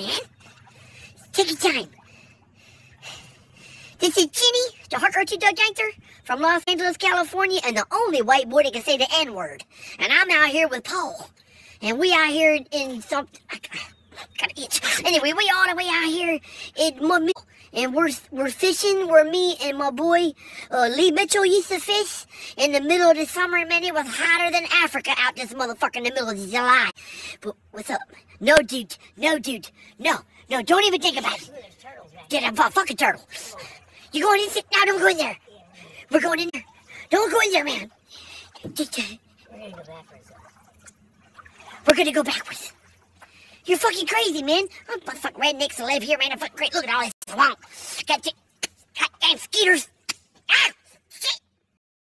man? Take your time. This is Chinny, the hardcore two dog gangster from Los Angeles, California, and the only white boy that can say the N word. And I'm out here with Paul. And we out here in some. I got to itch. Anyway, we all the way out here in my and we're we're fishing. We're me and my boy uh, Lee Mitchell used to fish in the middle of the summer. Man, it was hotter than Africa out this motherfucker in the middle of July. But what's up? No, dude. No, dude. No, no. Don't even think about it. Get a fucking turtle. You going in? No, don't go in there. We're going in there. Don't go in there, man. We're gonna go backwards. We're gonna go backwards. You're fucking crazy, man. I'm fucking rednecks to live here, man. I'm fucking great. Look at all this swamp. Got. Goddamn skeeters.